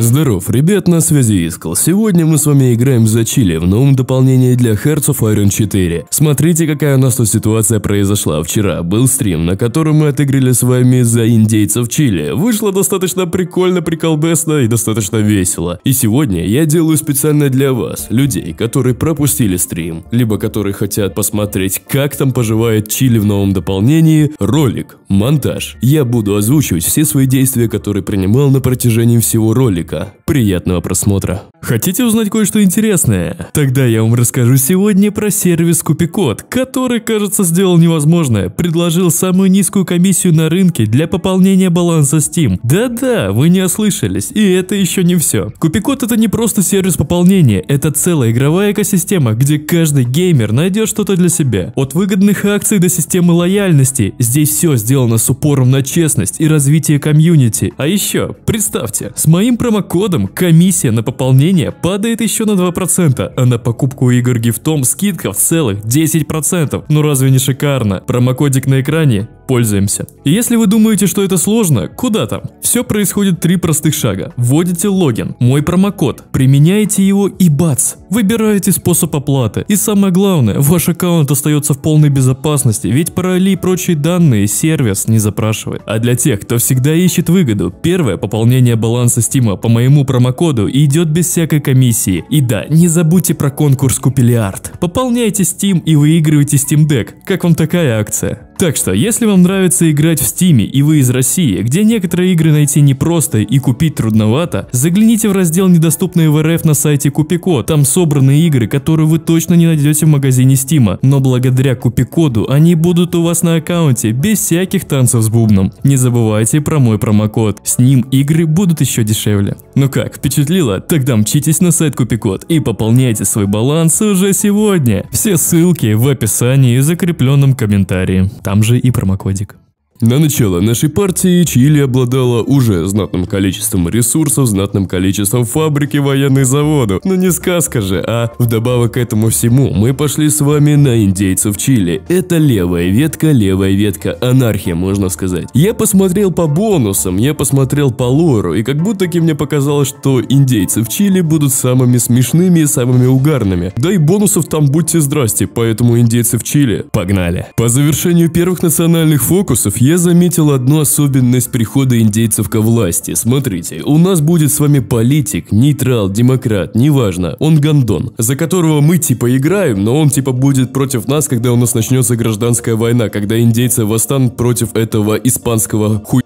Здоров, ребят, на связи Искал. Сегодня мы с вами играем за Чили в новом дополнении для Hearts of Iron 4. Смотрите, какая у нас тут ситуация произошла. Вчера был стрим, на котором мы отыграли с вами за индейцев Чили. Вышло достаточно прикольно, приколбесно и достаточно весело. И сегодня я делаю специально для вас, людей, которые пропустили стрим, либо которые хотят посмотреть, как там поживает Чили в новом дополнении, ролик, монтаж. Я буду озвучивать все свои действия, которые принимал на протяжении всего ролика ролика. Приятного просмотра. Хотите узнать кое-что интересное? Тогда я вам расскажу сегодня про сервис Купикод, который, кажется, сделал невозможное. Предложил самую низкую комиссию на рынке для пополнения баланса Steam. Да-да, вы не ослышались. И это еще не все. Купикод это не просто сервис пополнения, это целая игровая экосистема, где каждый геймер найдет что-то для себя. От выгодных акций до системы лояльности. Здесь все сделано с упором на честность и развитие комьюнити. А еще, представьте, с моим промокодом комиссия на пополнение падает еще на 2%, а на покупку игр гифтом скидка в целых 10%. Ну разве не шикарно? Промокодик на экране пользуемся. И если вы думаете, что это сложно, куда там? Все происходит три простых шага. Вводите логин, мой промокод, применяете его и бац, выбираете способ оплаты. И самое главное, ваш аккаунт остается в полной безопасности, ведь пароли и прочие данные сервис не запрашивает. А для тех, кто всегда ищет выгоду, первое пополнение баланса Стима по моему промокоду идет без всякой комиссии. И да, не забудьте про конкурс Купилиард. Пополняйте Steam и выигрывайте Steam Deck. Как вам такая акция? Так что, если вам нравится играть в Стиме и вы из России, где некоторые игры найти непросто и купить трудновато, загляните в раздел «Недоступные в РФ» на сайте Купико, там собраны игры, которые вы точно не найдете в магазине Стима, но благодаря Купикоду они будут у вас на аккаунте, без всяких танцев с бубном. Не забывайте про мой промокод, с ним игры будут еще дешевле. Ну как, впечатлило? Тогда мчитесь на сайт Купикод и пополняйте свой баланс уже сегодня. Все ссылки в описании и закрепленном комментарии. Там же и промокодик. На начало нашей партии Чили обладала уже знатным количеством ресурсов, знатным количеством фабрики, военных заводов. Но не сказка же, а вдобавок к этому всему мы пошли с вами на индейцев Чили. Это левая ветка, левая ветка, анархия, можно сказать. Я посмотрел по бонусам, я посмотрел по лору, и как будто мне показалось, что индейцы в Чили будут самыми смешными и самыми угарными. Да и бонусов там будьте здрасте, поэтому индейцы в Чили. Погнали. По завершению первых национальных фокусов я я заметил одну особенность прихода индейцев ко власти. Смотрите, у нас будет с вами политик, нейтрал, демократ, неважно, он гандон, за которого мы типа играем, но он типа будет против нас, когда у нас начнется гражданская война, когда индейцы восстанут против этого испанского хуй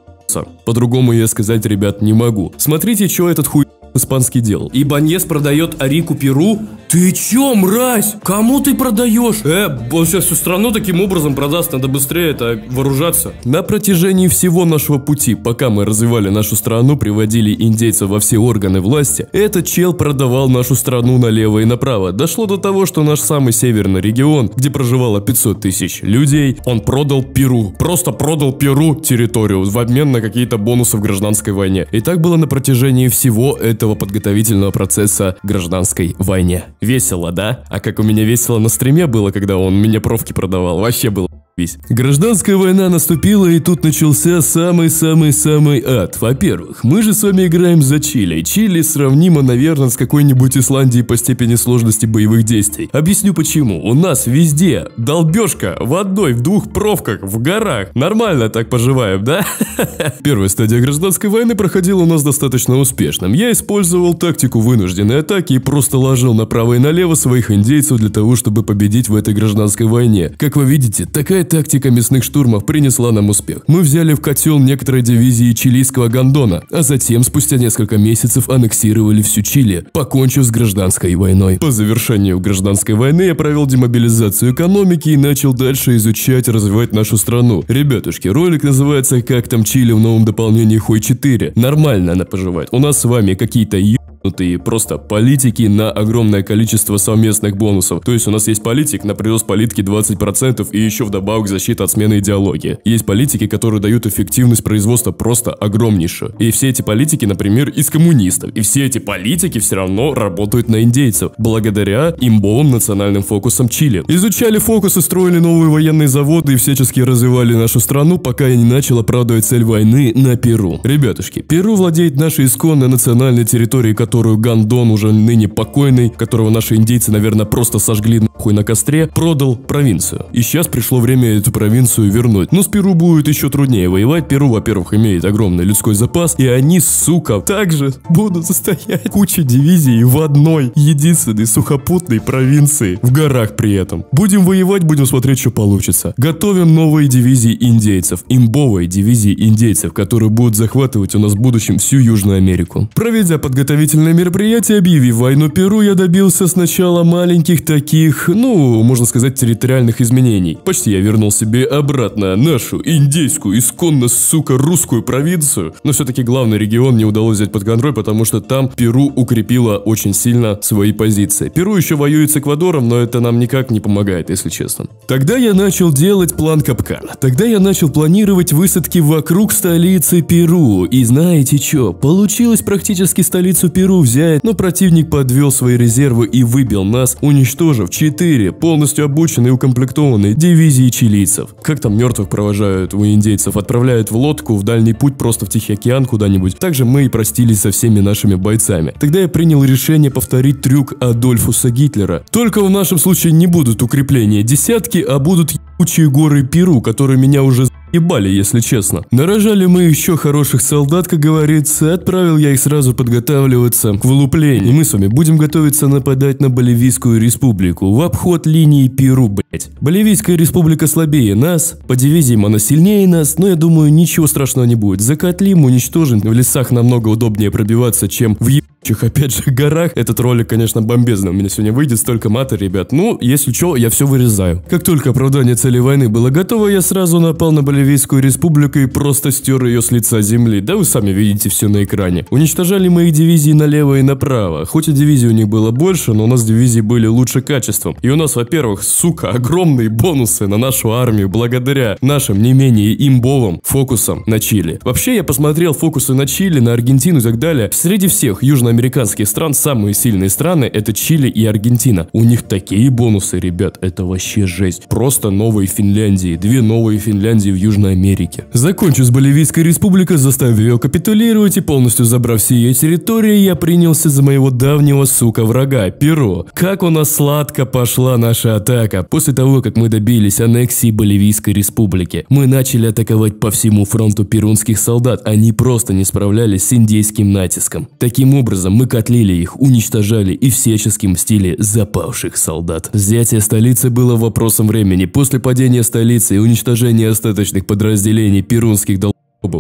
по-другому я сказать, ребят, не могу. Смотрите, что этот хуй испанский делал. И Баньес продает Арику Перу? Ты чё, мразь? Кому ты продаешь? Э, он сейчас всю страну таким образом продаст, надо быстрее это вооружаться. На протяжении всего нашего пути, пока мы развивали нашу страну, приводили индейцев во все органы власти, этот чел продавал нашу страну налево и направо. Дошло до того, что наш самый северный регион, где проживало 500 тысяч людей, он продал Перу. Просто продал Перу территорию в обмен на какие-то бонусы в гражданской войне. И так было на протяжении всего этого этого подготовительного процесса гражданской войне. Весело, да? А как у меня весело на стриме было, когда он мне провки продавал, вообще было Весь. Гражданская война наступила, и тут начался самый-самый-самый ад. Во-первых, мы же с вами играем за Чили. Чили сравнимо, наверное, с какой-нибудь Исландией по степени сложности боевых действий. Объясню почему. У нас везде долбежка в одной, в двух провках, в горах. Нормально так поживаем, да? Первая стадия гражданской войны проходила у нас достаточно успешным. Я использовал тактику вынужденной атаки и просто ложил направо и налево своих индейцев для того, чтобы победить в этой гражданской войне. Как вы видите, такая тактика мясных штурмов принесла нам успех. Мы взяли в котел некоторые дивизии чилийского гондона, а затем спустя несколько месяцев аннексировали всю Чили, покончив с гражданской войной. По завершению гражданской войны я провел демобилизацию экономики и начал дальше изучать и развивать нашу страну. Ребятушки, ролик называется «Как там Чили в новом дополнении Хой 4». Нормально она поживает. У нас с вами какие-то ебанутые просто политики на огромное количество совместных бонусов. То есть у нас есть политик на прирост политики 20% и еще вдобавок защита от смены идеологии. Есть политики, которые дают эффективность производства просто огромнейшую. И все эти политики, например, из коммунистов. И все эти политики все равно работают на индейцев, благодаря имбовым национальным фокусам Чили. Изучали фокусы, строили новые военные заводы и всячески развивали нашу страну, пока я не начал оправдывать цель войны на Перу. Ребятушки, Перу владеет нашей исконной национальной территорией, которую Гандон, уже ныне покойный, которого наши индейцы, наверное, просто сожгли нахуй на костре, продал провинцию. И сейчас пришло время эту провинцию вернуть. Но с Перу будет еще труднее воевать. Перу, во-первых, имеет огромный людской запас, и они, сука, также будут состоять куча дивизий в одной единственной сухопутной провинции, в горах при этом. Будем воевать, будем смотреть, что получится. Готовим новые дивизии индейцев, имбовые дивизии индейцев, которые будут захватывать у нас в будущем всю Южную Америку. Проведя подготовительные мероприятия, объявив войну Перу, я добился сначала маленьких таких, ну, можно сказать, территориальных изменений. Почти я вернул себе обратно нашу индейскую, исконно, сука, русскую провинцию, но все-таки главный регион не удалось взять под контроль, потому что там Перу укрепила очень сильно свои позиции. Перу еще воюет с Эквадором, но это нам никак не помогает, если честно. Тогда я начал делать план капкан. Тогда я начал планировать высадки вокруг столицы Перу. И знаете что? Получилось практически столицу Перу взять, но противник подвел свои резервы и выбил нас, уничтожив 4 полностью обученные и укомплектованные дивизии чилийцев. Как там мертвых провожают у индейцев? Отправляют в лодку в дальний путь просто в Тихий океан куда-нибудь. Также мы и простились со всеми нашими бойцами. Тогда я принял решение повторить трюк Адольфуса Гитлера. Только в нашем случае не будут укрепления десятки, а будут ебучие горы Перу, которые меня уже ебали, если честно. Нарожали мы еще хороших солдат, как говорится, отправил я их сразу подготавливаться к вылуплению. И мы с вами будем готовиться нападать на Боливийскую республику в обход линии Перу, блять. Боливийская республика слабее нас, по дивизиям она сильнее нас, но я думаю, ничего страшного не будет. Закотлим, уничтожим, в лесах намного удобнее пробиваться, чем в ебучих, опять же, горах. Этот ролик, конечно, бомбезный, у меня сегодня выйдет столько мата, ребят. Ну, если что, я все вырезаю. Как только оправдание цели войны было готово, я сразу напал на Боливийскую республику и просто стер ее с лица земли. Да вы сами видите все на экране. Уничтожали мои дивизии налево и направо. Хоть и дивизий у них было больше, но у нас дивизии были лучше качеством. И у нас, во-первых, сука, огромные бонусы на нашу армию благодаря нашим не менее имбовым фокусам на Чили. Вообще, я посмотрел фокусы на Чили, на Аргентину и так далее. Среди всех южноамериканских стран самые сильные страны это Чили и Аргентина. У них такие бонусы, ребят, это вообще жесть. Просто новые Финляндии. Две новые Финляндии в Южной Америке. Закончив с Боливийской республикой, заставив ее капитулировать и полностью забрав все ее территории, я принялся за моего давнего сука врага, Перу. Как у нас сладко пошла наша атака. После того, как мы добились аннексии Боливийской республики, мы начали атаковать по всему фронту перунских солдат. Они просто не справлялись с индейским натиском. Таким образом, мы котлили их, уничтожали и всячески мстили запавших солдат. Взятие столицы было вопросом времени. После падения столицы и уничтожения остаточных подразделений перунских долб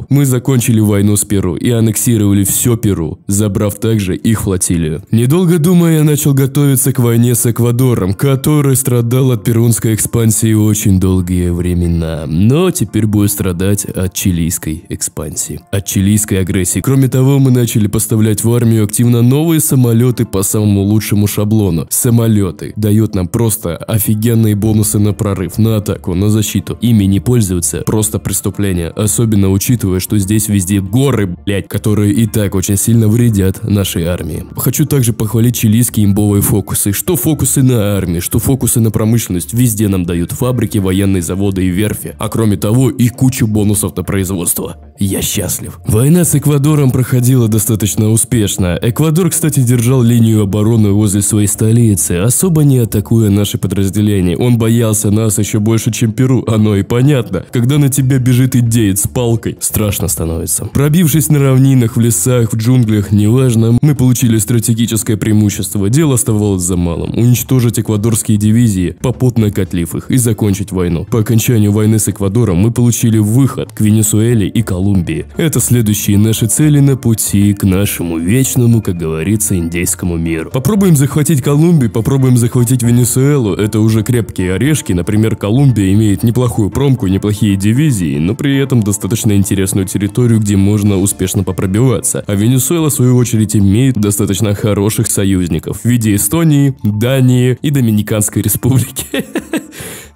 мы закончили войну с Перу и аннексировали все Перу, забрав также их флотилию. Недолго думая, я начал готовиться к войне с Эквадором, который страдал от перунской экспансии очень долгие времена, но теперь будет страдать от чилийской экспансии, от чилийской агрессии. Кроме того, мы начали поставлять в армию активно новые самолеты по самому лучшему шаблону. Самолеты дают нам просто офигенные бонусы на прорыв, на атаку, на защиту. Ими не пользуются просто преступление, особенно учитывая учитывая, что здесь везде горы, блять, которые и так очень сильно вредят нашей армии. Хочу также похвалить чилийские имбовые фокусы. Что фокусы на армии, что фокусы на промышленность, везде нам дают фабрики, военные заводы и верфи. А кроме того, и кучу бонусов на производство. Я счастлив. Война с Эквадором проходила достаточно успешно. Эквадор, кстати, держал линию обороны возле своей столицы, особо не атакуя наши подразделения. Он боялся нас еще больше, чем Перу, оно и понятно. Когда на тебя бежит идеец с палкой, страшно становится. Пробившись на равнинах, в лесах, в джунглях, неважно, мы получили стратегическое преимущество. Дело оставалось за малым. Уничтожить эквадорские дивизии, попутно котлив их и закончить войну. По окончанию войны с Эквадором мы получили выход к Венесуэле и Колумбии. Это следующие наши цели на пути к нашему вечному, как говорится, индейскому миру. Попробуем захватить Колумбию, попробуем захватить Венесуэлу. Это уже крепкие орешки. Например, Колумбия имеет неплохую промку, неплохие дивизии, но при этом достаточно интересную территорию, где можно успешно попробиваться. А Венесуэла, в свою очередь, имеет достаточно хороших союзников в виде Эстонии, Дании и Доминиканской республики.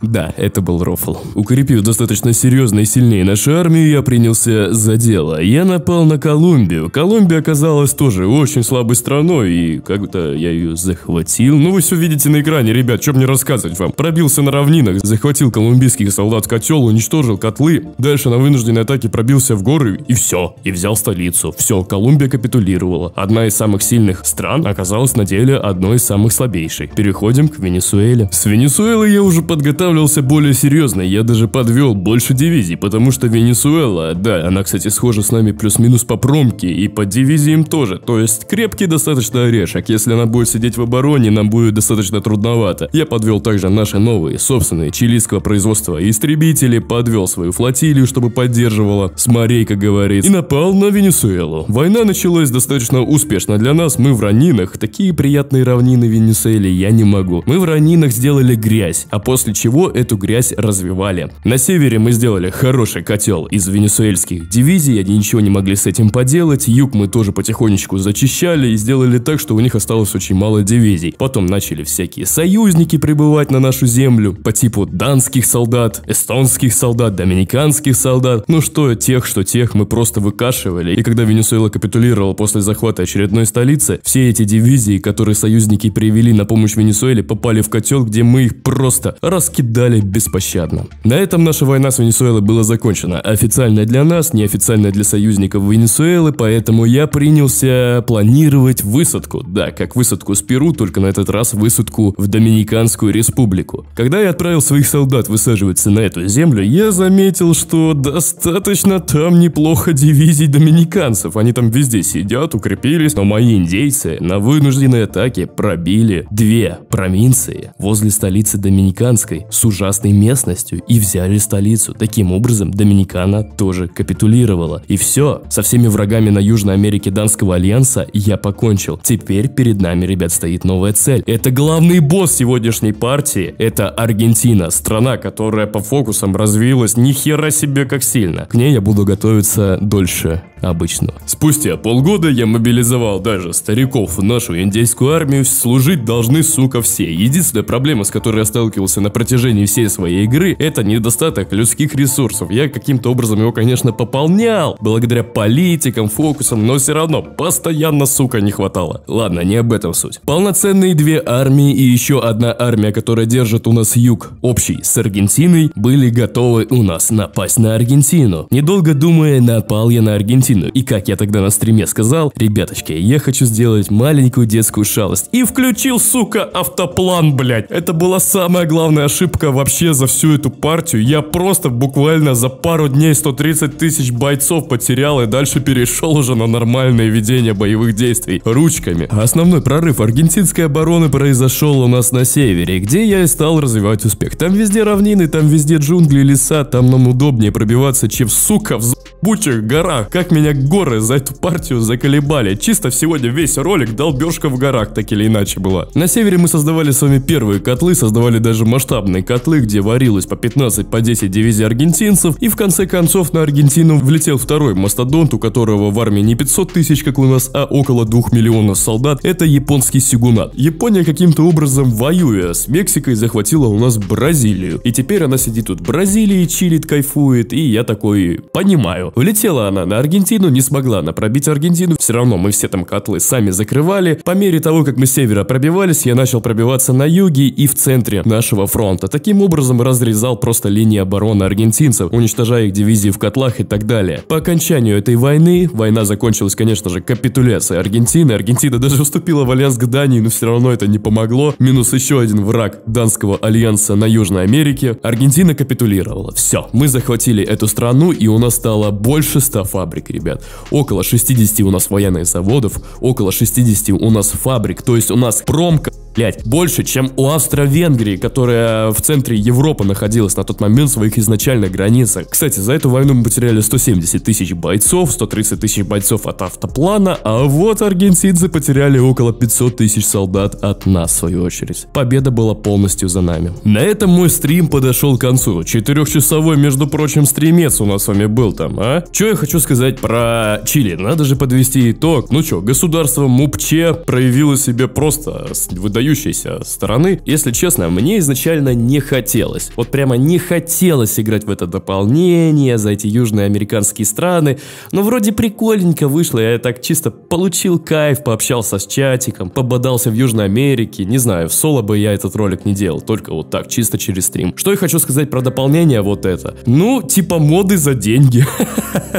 Да, это был рофл. Укрепив достаточно серьезно и сильнее нашу армию, я принялся за дело. Я напал на Колумбию. Колумбия оказалась тоже очень слабой страной, и как-то я ее захватил. Ну, вы все видите на экране, ребят, что мне рассказывать вам. Пробился на равнинах, захватил колумбийских солдат котел, уничтожил котлы. Дальше на вынужденной атаке пробился в горы, и все. И взял столицу. Все, Колумбия капитулировала. Одна из самых сильных стран оказалась на деле одной из самых слабейших. Переходим к Венесуэле. С Венесуэлой я уже подготавливался более серьезно, я даже подвел больше дивизий, потому что Венесуэла, да, она, кстати, схожа с нами плюс-минус по промке, и по дивизиям тоже, то есть крепкий достаточно орешек, если она будет сидеть в обороне, нам будет достаточно трудновато. Я подвел также наши новые, собственные, чилийского производства истребители, подвел свою флотилию, чтобы поддерживала, с морей, как говорится, и напал на Венесуэлу. Война началась достаточно успешно для нас, мы в равнинах, такие приятные равнины Венесуэле я не могу. Мы в равнинах сделали грязь, а после чего эту грязь развивали. На севере мы сделали хороший котел из венесуэльских дивизий, они ничего не могли с этим поделать, юг мы тоже потихонечку зачищали и сделали так, что у них осталось очень мало дивизий. Потом начали всякие союзники прибывать на нашу землю, по типу данских солдат, эстонских солдат, доминиканских солдат. Ну что тех, что тех мы просто выкашивали. И когда Венесуэла капитулировала после захвата очередной столицы, все эти дивизии, которые союзники привели на помощь Венесуэле, попали в котел, где мы их просто раскидали кидали беспощадно. На этом наша война с Венесуэлой была закончена. Официально для нас, неофициально для союзников Венесуэлы, поэтому я принялся планировать высадку. Да, как высадку с Перу, только на этот раз высадку в Доминиканскую республику. Когда я отправил своих солдат высаживаться на эту землю, я заметил, что достаточно там неплохо дивизий доминиканцев. Они там везде сидят, укрепились, но мои индейцы на вынужденной атаке пробили две провинции возле столицы Доминиканской с ужасной местностью и взяли столицу. Таким образом, Доминикана тоже капитулировала. И все, со всеми врагами на Южной Америке Данского альянса я покончил. Теперь перед нами, ребят, стоит новая цель. Это главный босс сегодняшней партии. Это Аргентина, страна, которая по фокусам развилась ни хера себе как сильно. К ней я буду готовиться дольше обычного. Спустя полгода я мобилизовал даже стариков в нашу индейскую армию. Служить должны, сука, все. Единственная проблема, с которой я сталкивался на протяжении всей своей игры, это недостаток людских ресурсов. Я каким-то образом его, конечно, пополнял, благодаря политикам, фокусам, но все равно постоянно, сука, не хватало. Ладно, не об этом суть. Полноценные две армии и еще одна армия, которая держит у нас юг, общий с Аргентиной, были готовы у нас напасть на Аргентину. Недолго думая, напал я на Аргентину. И как я тогда на стриме сказал, ребяточки, я хочу сделать маленькую детскую шалость. И включил, сука, автоплан, блять. Это была самая главная ошибка вообще за всю эту партию. Я просто буквально за пару дней 130 тысяч бойцов потерял и дальше перешел уже на нормальное ведение боевых действий ручками. Основной прорыв аргентинской обороны произошел у нас на севере, где я и стал развивать успех. Там везде равнины, там везде джунгли, леса, там нам удобнее пробиваться, чем сука в бучих горах. Как меня горы за эту партию заколебали. Чисто сегодня весь ролик долбежка в горах, так или иначе была. На севере мы создавали с вами первые котлы, создавали даже масштабные котлы, где варилось по 15, по 10 дивизий аргентинцев. И в конце концов на Аргентину влетел второй мастодонт, у которого в армии не 500 тысяч, как у нас, а около 2 миллионов солдат. Это японский сигунат. Япония каким-то образом воюя с Мексикой захватила у нас Бразилию. И теперь она сидит тут в Бразилии, чилит, кайфует. И я такой, понимаю, Улетела она на Аргентину, не смогла она пробить Аргентину. Все равно мы все там котлы сами закрывали. По мере того, как мы с севера пробивались, я начал пробиваться на юге и в центре нашего фронта. Таким образом разрезал просто линии обороны аргентинцев, уничтожая их дивизии в котлах и так далее. По окончанию этой войны, война закончилась, конечно же, капитуляцией Аргентины. Аргентина даже уступила в альянс к Дании, но все равно это не помогло. Минус еще один враг Данского альянса на Южной Америке. Аргентина капитулировала. Все, мы захватили эту страну и у нас стало больше 100 фабрик, ребят. Около 60 у нас военных заводов, около 60 у нас фабрик, то есть у нас промка блядь, больше, чем у Австро-Венгрии, которая в центре Европы находилась на тот момент в своих изначальных границах. Кстати, за эту войну мы потеряли 170 тысяч бойцов, 130 тысяч бойцов от автоплана, а вот аргентинцы потеряли около 500 тысяч солдат от нас, в свою очередь. Победа была полностью за нами. На этом мой стрим подошел к концу. Четырехчасовой, между прочим, стримец у нас с вами был там, а? Что я хочу сказать про Чили? Надо же подвести итог. Ну что, государство Мупче проявило себя просто с выдающейся стороны. Если честно, мне изначально не хотелось. Вот прямо не хотелось играть в это дополнение за эти южные американские страны. Но вроде прикольненько вышло. Я так чисто получил кайф, пообщался с чатиком, пободался в Южной Америке. Не знаю, в соло бы я этот ролик не делал, только вот так, чисто через стрим. Что я хочу сказать про дополнение вот это? Ну, типа моды за деньги.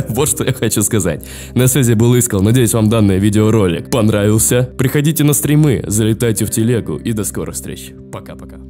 Вот что я хочу сказать. На связи был Искал. Надеюсь, вам данный видеоролик понравился. Приходите на стримы, залетайте в телегу и до скорых встреч. Пока-пока.